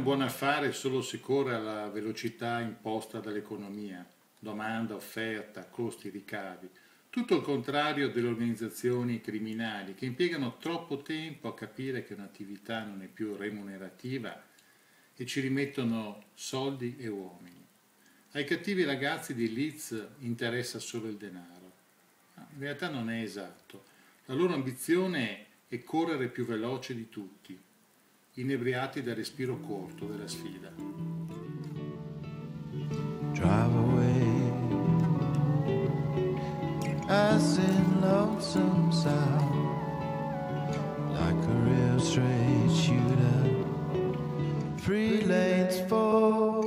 buon affare solo se corre alla velocità imposta dall'economia, domanda, offerta, costi, ricavi. Tutto il contrario delle organizzazioni criminali che impiegano troppo tempo a capire che un'attività non è più remunerativa e ci rimettono soldi e uomini. Ai cattivi ragazzi di Leeds interessa solo il denaro. Ma in realtà non è esatto. La loro ambizione è correre più veloce di tutti, inebriati dal respiro corto della sfida. Drive away. As in lonesome sound like a real straight shooter. Three lanes full